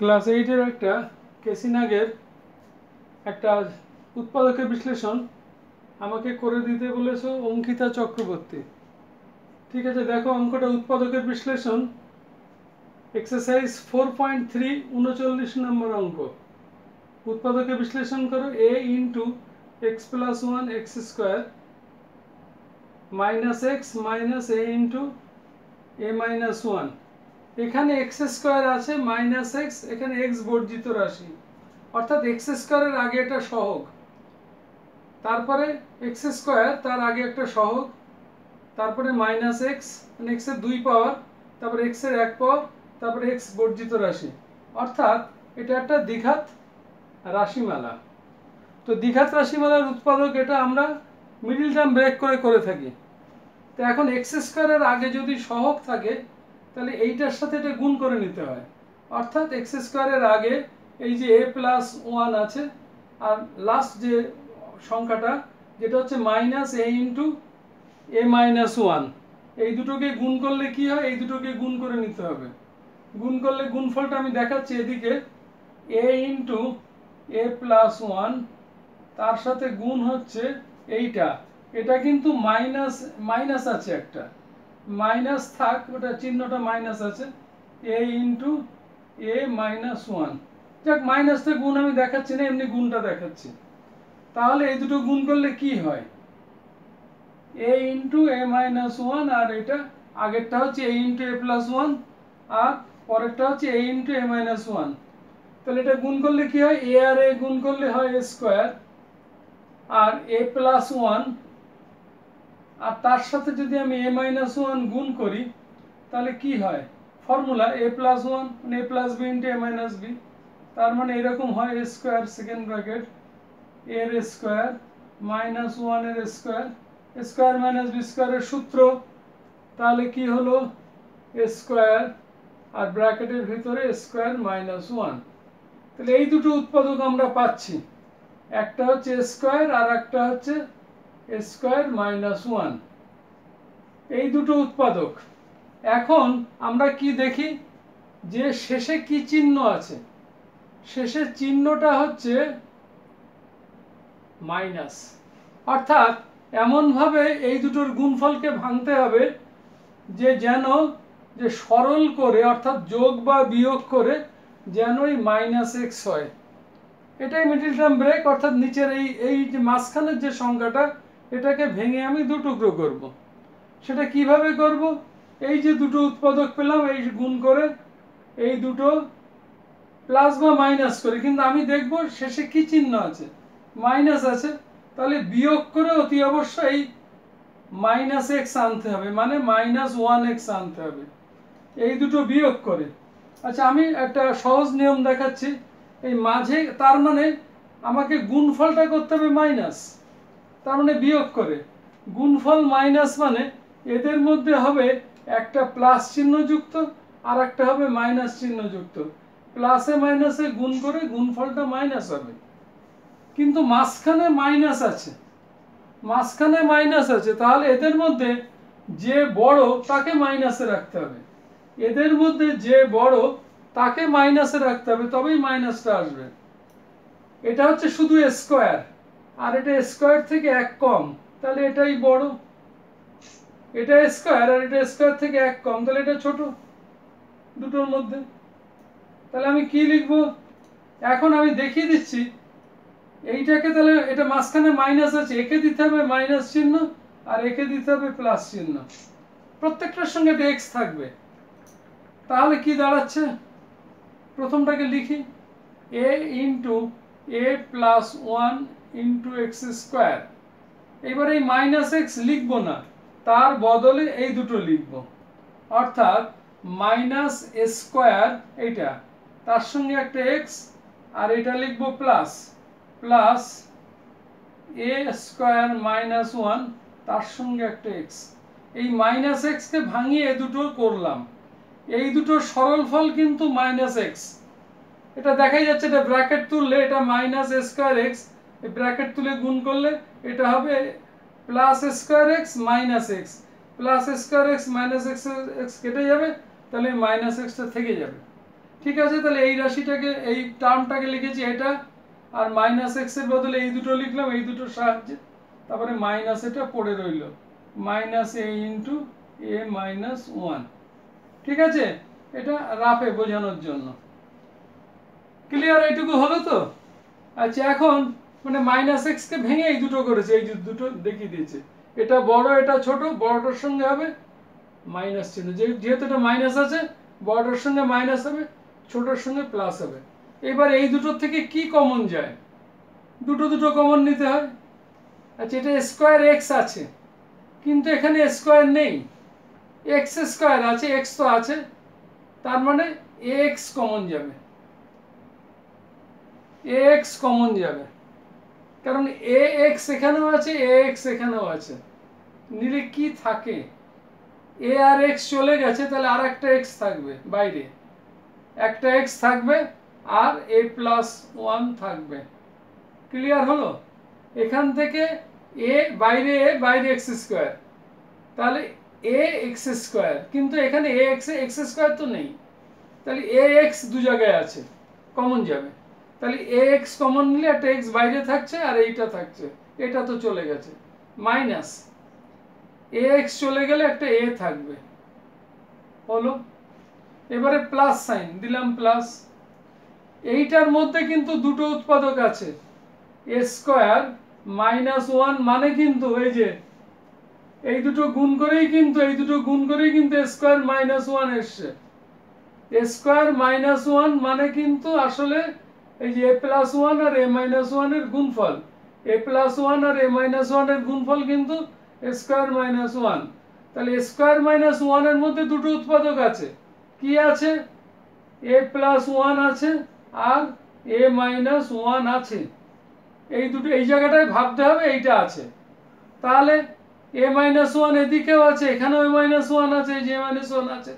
Class এইটের একটা কেসিনাগের একটা উৎপাদকের বিশ্লেষণ আমাকে করে দিতে বলেছ অঙ্কিতা চক্রবর্তী। ঠিক আছে, দেখো অঙ্কটা উৎপাদকের বিশ্লেষণ। এক্সারসাইজ ফোর পয়েন্ট থ্রি উনচল্লিশ নম্বর অঙ্ক। উৎপাদকের বিশ্লেষণ করো a into x plus one x square minus x minus a into a minus one এখানে এক্স স্কোয়ার আছে মাইনাস এক্স এখানে এক্স বর্জিত রাশি। অর্থাৎ এক্স স্কোয়ারের আগে একটা সহগ। তারপরে এক্স স্কোয়ার, তার আগে একটা সহগ। তারপরে মাইনাস এক্স মানে এক্সের দুই পাওয়ার, তারপরে এক্সের এক পাওয়ার, তারপরে এক্স বর্জিত রাশি। অর্থাৎ এটা একটা দ্বিঘাত রাশিমালা। তো দ্বিঘাত রাশিমালার উৎপাদক এটা আমরা মিডিল টার্ম ব্রেক করে করে থাকি। তো এখন এক্স স্কোয়ারের আগে যদি সহগ থাকে তাহলে এইটার সাথে এটা গুণ করে নিতে হয়। অর্থাৎ এক্স স্কোয়ারের আগে এই যে এ প্লাস ওয়ান আছে, আর লাস্ট যে সংখ্যাটা, যেটা হচ্ছে minus a into a minus one এই দুটোকে গুণ করলে কি হয়? এই দুটোকে গুণ করে নিতে হবে। গুণ করলে গুণফলটা আমি দেখাচ্ছি এদিকে। A into a plus one তার সাথে গুণ হচ্ছে এইটা। এটা কিন্তু মাইনাস মাইনাস আছে একটা। মাইনাস থাক, ওটা চিহ্নটা মাইনাস আছে। A into a minus one যাক মাইনাসটা গুণ আমি দেখাচ্ছি না, এমনি গুণটা দেখাচ্ছি। তাহলে এই দুটো গুণ করলে কি হয়? A into a minus one আর এটা আগেরটা হচ্ছে a into a plus one আর পরেরটা হচ্ছে a into a minus one তাহলে এটা গুণ করলে কি হয়? এ আর এ গুণ করলে হয় এ স্কোয়ার আর এ প্লাস ওয়ান আর তার সাথে যদি আমি এ মাইনাস ওয়ান গুণ করি, তাহলে কি হয়? ফর্মুলা এ প্লাস ওয়ান মানে a plus b into a minus b তার মানে এরকম হয় এ স্কোয়ার সেকেন্ড ব্র্যাকেট এর স্কোয়ার মাইনাস ওয়ানের স্কোয়ার স্কোয়ার মাইনাস বি স্কোয়ারের সূত্র, তাহলে কি হলো? এ স্কোয়ার আর ব্র্যাকেটের ভিতরে স্কোয়ার মাইনাস ওয়ান তাহলে এই দুটো উৎপাদক আমরা পাচ্ছি। একটা হচ্ছে স্কোয়ার আর একটা হচ্ছে স্কোয়ার মাইনাস ওয়ান এই দুটো উৎপাদক। এখন আমরা কি দেখি? যে শেষে কি চিহ্ন আছে? শেষের চিহ্নটা হচ্ছে মাইনাস অর্থাৎ এমনভাবে এই দুটোর গুণফলকে ভাঙতে হবে যে যেন, যে সরল করে, অর্থাৎ যোগ বা বিয়োগ করে যেন এই মাইনাস এক্স হয়। এটাই মিডিল টার্ম ব্রেক অর্থাৎ নিচের এই এই যে মাঝখানের যে সংখ্যাটা এটাকে ভেঙে আমি দু টুকরো করব। সেটা কীভাবে করব? এই যে দুটো উৎপাদক পেলাম, এই গুণ করে এই দুটো প্লাস বা মাইনাস করে। কিন্তু আমি দেখব শেষে কি চিহ্ন আছে? মাইনাস আছে। তাহলে বিয়োগ করে অতি অবশ্যই মাইনাস এক্স আনতে হবে। মানে মাইনাস ওয়ান এক্স আনতে হবে। এই দুটো বিয়োগ করে। আচ্ছা আমি একটা সহজ নিয়ম দেখাচ্ছি। এই মাঝে, তার মানে আমাকে গুণফলটা করতে হবে মাইনাস তার মানে বিয়োগ করে। গুণফল মাইনাস মানে এদের মধ্যে হবে একটা প্লাস চিহ্ন যুক্ত আর একটা হবে মাইনাস চিহ্ন যুক্ত প্লাসে মাইনাসে গুণ করে গুণফলটা মাইনাস হবে। কিন্তু মাঝখানে মাইনাস আছে। মাঝখানে মাইনাস আছে, তাহলে এদের মধ্যে যে বড় তাকে মাইনাসে রাখতে হবে। এদের মধ্যে যে বড় তাকে মাইনাসে রাখতে হবে, তবেই মাইনাসটা আসবে। এটা হচ্ছে শুধু স্কোয়ার। আর এটা স্কোয়ার থেকে এক কম, তাহলে এটাই বড়। এটা স্কোয়ার আর এটা স্কোয়ার থেকে এক কম, তাহলে এটা ছোট দুটোর মধ্যে। তাহলে আমি কি লিখব? এখন আমি দেখিয়ে দিচ্ছি, এইটাকে তাহলে এটা মাঝখানে মাইনাস আছে, একে দিতে হবে মাইনাস চিহ্ন আর একে দিতে হবে প্লাস চিহ্ন। প্রত্যেকটার সঙ্গে একটা এক্স থাকবে। তাহলে কি দাঁড়াচ্ছে? প্রথমটাকে লিখি a into a plus one into x square এবার এই মাইনাস এক্স লিখব না, তার বদলে এই দুটো লিখব। অর্থাৎ মাইনাস স্কোয়ার এইটা, তার সঙ্গে একটা এক্স আর এটা লিখব plus plus a square minus one তার সঙ্গে একটা এক্স এই মাইনাস এক্সকে ভাঙিয়ে এ দুটো করলাম। এই দুটো সরল ফল কিন্তু মাইনাস এক্স এটা দেখাই যাচ্ছে এটা ব্র্যাকেট তুললে এটা মাইনাস স্কোয়ার এক্স এই ব্র্যাকেট তুলে গুণ করলে এটা হবে plus square x minus x plus square x minus x x কেটে যাবে, তাহলে মাইনাস এক্সটা থেকে যাবে। ঠিক আছে? তাহলে এই রাশিটাকে, এই টার্মটাকে লিখেছি এটা, আর মাইনাস এক্সের বদলে এই দুটো লিখলাম, এই দুটোর সাহায্যে, তারপরে মাইনাস এটা পড়ে রইল। Minus a into a minus one ঠিক আছে? এটা রাফে বোঝানোর জন্য। ক্লিয়ার এইটুকু হলো তো? আচ্ছা এখন মানে মাইনাস এক্সকে ভেঙে এই দুটো করেছে, এই দুটো দেখিয়ে দিয়েছে। এটা বড়, এটা ছোট, বড়টার সঙ্গে হবে মাইনাস চিহ্ন। যেহেতু এটা মাইনাস আছে, বড়টার সঙ্গে মাইনাস হবে ছোটোর সঙ্গে প্লাস হবে। এবার এই দুটোর থেকে কি কমন যায়? দুটো দুটো কমন নিতে হয়। আচ্ছা এটা স্কোয়ার এক্স আছে, কিন্তু এখানে স্কোয়ার নেই। এক্স স্কোয়ার আছে এক্স তো আছে, তার মানে এক্স কমন যাবে। এক্স কমন যাবে। কারণ এ এক্স এখানেও আছে, এ এক্স এখানেও আছে। নিলে কি থাকে? এ আর এক্স চলে গেছে, তাহলে আর একটা এক্স থাকবে বাইরে। একটা এক্স থাকবে আর এ প্লাস ওয়ান থাকবে। ক্লিয়ার হলো? এখান থেকে এ বাইরে এ বাইরে এক্স স্কোয়ার তাহলে এ এক্স স্কোয়ার কিন্তু এখানে এ এক্স এক্স স্কোয়ার তো নেই। তাহলে এ এক্স দু জায়গায় আছে কমন যাবে। তাহলে এ এক্স কমন নিলে একটা এক্স বাইরে থাকছে আর এইটা থাকছে। এটা তো চলে গেছে। মাইনাস এ এক্স চলে গেলে একটা এ থাকবে। হলো এবারে প্লাস সাইন দিলাম প্লাস এইটার মধ্যে কিন্তু দুটো উৎপাদক আছে। এ স্কোয়ার মাইনাস ওয়ান মানে কিন্তু এই যে, এই দুটো গুণ করেই কিন্তু, এই দুটো গুণ করেই কিন্তু স্কোয়ার মাইনাস ওয়ান এসছে। স্কোয়ার মাইনাস ওয়ান মানে কিন্তু আসলে এই যে এ প্লাস ওয়ান আর এ মাইনাস ওয়ানের গুণফল। এ প্লাস ওয়ান আর এ মাইনাস ওয়ানের গুণফল কিন্তু স্কোয়ার মাইনাস ওয়ান তাহলে স্কোয়ার মাইনাস ওয়ানের মধ্যে দুটো উৎপাদক আছে। কি আছে? এ প্লাস ওয়ান আছে আর এ মাইনাস ওয়ান আছে। এই দুটো, এই জায়গাটায় ভাবতে হবে এইটা আছে। তাহলে এ মাইনাস ওয়ান এদিকেও আছে, এখানেও এ মাইনাস ওয়ান আছে, এই যে এ মাইনাস ওয়ান আছে।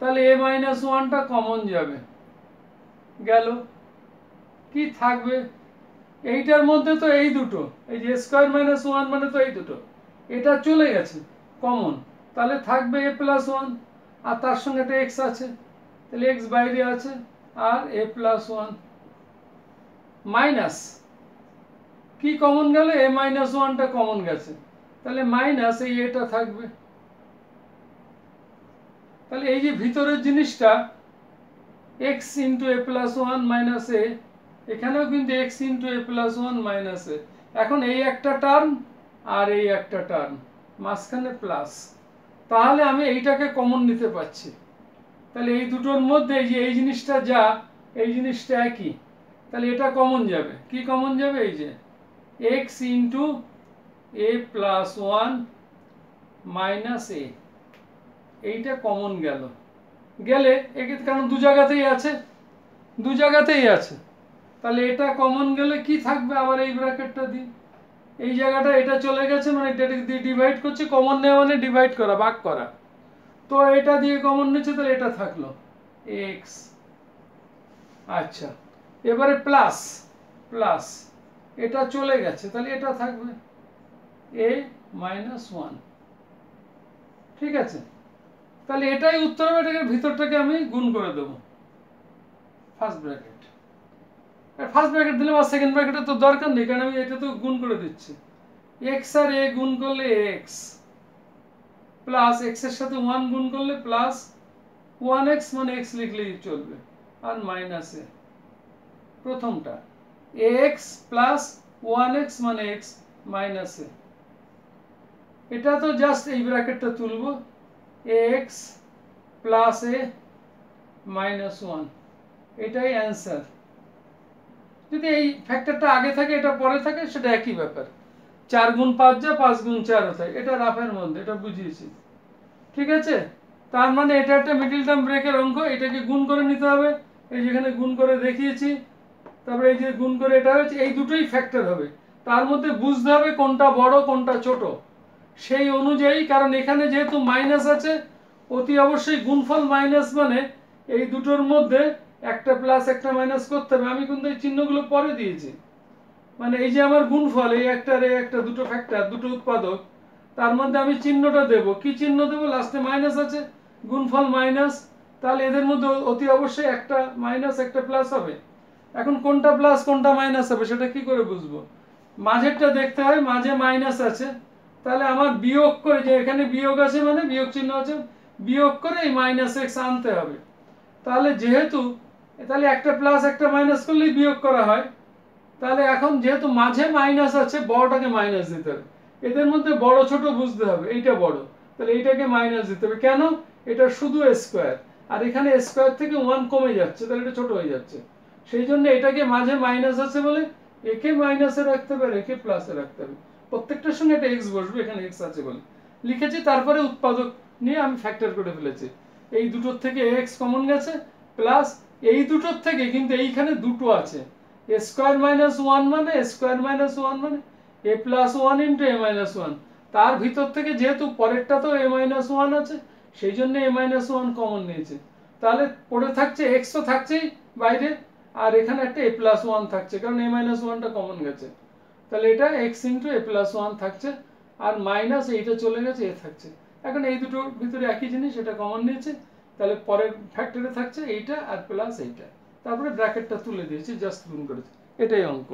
তাহলে এ মাইনাস ওয়ানটা কমন যাবে। গেল। কি থাকবে? এইটার মধ্যে তো এই দুটো, এই যে স্কোয়ার মাইনাস ওয়ান মানে তো এই দুটো। এটা চলে গেছে কমন তাহলে থাকবে এ প্লাস ওয়ান আর তার সঙ্গে একটা এক্স আছে। তাহলে এক্স বাইরে আছে, আর এ প্লাস ওয়ান মাইনাস কি কমন গেল? এ মাইনাস ওয়ানটা কমন গেছে। তাহলে মাইনাস এই এটা থাকবে। তাহলে এই যে ভিতরের জিনিসটা x into a plus one minus a এখানেও কিন্তু x into a plus one minus a এখন এই একটা টার্ম আর এই একটা টার্ম মাঝখানে প্লাস তাহলে আমি এইটাকে কমন নিতে পারছি। তাহলে এই দুটোর মধ্যে এই যে এই জিনিসটা যা, এই জিনিসটা একই। তাহলে এটা কমন যাবে। কি কমন যাবে? এই যে x into a plus one minus a এইটা কমন গেল। গেলে, একে কারণ দু জায়গাতেই আছে। দু জায়গাতেই আছে। তাহলে এটা কমন গেলে কি থাকবে আবার এই ব্র্যাকেটটা দিই এই জায়গাটা এটা চলে গেছে মানে এটা দিয়ে ডিভাইড করছে কমন নেওয়া মানে ডিভাইড করা, ভাগ করা। তো এটা দিয়ে কমন নিচ্ছে, তাহলে এটা থাকল। এক্স আচ্ছা। এবারে প্লাস প্লাস এটা চলে গেছে, তাহলে এটা থাকবে। এ মাইনাস ওয়ান ঠিক আছে? তাহলে এটাই উত্তর হবে, এটাকে ভিতরটাকে আমি গুণ করে দেবো। ফার্স্ট ব্র্যাকেট ফার্স্ট ব্র্যাকেট দিলে আর সেকেন্ড ব্র্যাকেটের তো দরকার নেই, কারণ আমি এটা তো গুণ করে দিচ্ছি। এক্স আর এ গুণ করলে এক্স প্লাস এক্সের সাথে ওয়ান গুণ করলে প্লাস ওয়ান এক্স মানে এক্স লিখলেই চলবে, আর মাইনাস এ প্রথমটা এক্স প্লাস ওয়ান এক্স মানে এক্স মাইনাস এ এটা তো জাস্ট এই ব্র্যাকেটটা তুলবো x plus a minus one এটাই অ্যান্সার যদি এই ফ্যাক্টরটা আগে থাকে, এটা পরে থাকে, সেটা একই ব্যাপার। চার গুণ পাঁচ যা, পাঁচ গুণ চার হতে এটা রাফের মধ্যে, এটা বুঝিয়েছি। ঠিক আছে? তার মানে এটা একটা মিডিল টার্ম ব্রেকের অঙ্ক, এটাকে গুণ করে নিতে হবে। এই যেখানে গুণ করে দেখিয়েছি, তারপরে এই যে গুণ করে এটা হয়েছে, এই দুটোই ফ্যাক্টর হবে। তার মধ্যে বুঝতে হবে কোনটা বড়, কোনটা ছোট। সেই অনুযায়ী, কারণ এখানে যেহেতু মাইনাস আছে, অতি অবশ্যই গুণফল মাইনাস মানে এই দুটোর মধ্যে একটা প্লাস একটা মাইনাস করতে হবে। আমি কিন্তু এই চিহ্নগুলো পরে দিয়েছি। মানে এই যে আমার গুণফল, এই একটা এই একটা দুটো ফ্যাক্টর দুটো উৎপাদক, তার মধ্যে আমি চিহ্নটা দেব। কি চিহ্ন দেবো? লাস্টে মাইনাস আছে, গুণফল মাইনাস তাহলে এদের মধ্যে অতি অবশ্যই একটা মাইনাস একটা প্লাস হবে। এখন কোনটা প্লাস কোনটা মাইনাস হবে, সেটা কি করে বুঝব? মাঝেরটা দেখতে হয়, মাঝে মাইনাস আছে। তাহলে আমার বিয়োগ করে যে এখানে বিয়োগ আছে মানে বিয়োগ চিহ্ন আছে, বিয়োগ করে এই মাইনাস এক্স আনতে হবে। তাহলে যেহেতু তাহলে একটা প্লাস একটা মাইনাস করলেই বিয়োগ করা হয়। তাহলে এখন যেহেতু মাঝে মাইনাস আছে, বড়টাকে মাইনাস দিতে হবে। এদের মধ্যে বড়, ছোট বুঝতে হবে, এইটা বড়। তাহলে এইটাকে মাইনাস দিতে হবে। কেন? এটা শুধু স্কোয়ার আর এখানে স্কোয়ার থেকে ওয়ান কমে যাচ্ছে, তাহলে এটা ছোট হয়ে যাচ্ছে। সেই জন্য এটাকে মাঝে মাইনাস আছে বলে একে মাইনাসে রাখতে হবে আর একে প্লাসে রাখতে হবে। প্রত্যেকটার সঙ্গে একটা এক্স বসবে, এখানে এক্স আছে বলে। লিখেছি, তারপরে উৎপাদক নিয়ে আমি ফ্যাক্টর করে ফেলেছি। এই দুটোর থেকে এক্স কমন গেছে প্লাস এই দুটোর থেকে কিন্তু এইখানে দুটো আছে। এ স্কোয়ার মাইনাস ওয়ান মানে স্কোয়ার মাইনাস ওয়ান মানে a plus one into a minus one তার ভিতর থেকে যেহেতু পরেরটা তো এ মাইনাস ওয়ান আছে, সেই জন্য এ মাইনাস ওয়ান কমন নিয়েছে। তাহলে পড়ে থাকছে এক্স তো থাকছেই বাইরে, আর এখানে একটা এ প্লাস ওয়ান থাকছে, কারণ এ মাইনাস ওয়ানটা কমন গেছে। তাহলে এটা x into a plus one থাকছে, আর মাইনাস এইটা চলে গেছে এ থাকছে। এখন এই দুটোর ভিতরে একই জিনিস, এটা কমন নিয়েছে। তাহলে পরের ফ্যাক্টরে থাকছে এইটা আর প্লাস এইটা। তারপরে ব্র্যাকেটটা তুলে দিয়েছি জাস্ট গুণ করেছি। এটাই অঙ্ক।